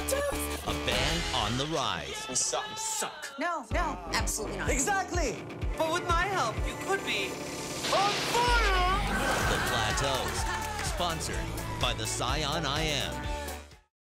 A band on the rise. We suck. Suck. No, no, absolutely not. Exactly. But with my help, you could be. On fire! The Plateaus. Sponsored by the Scion IM.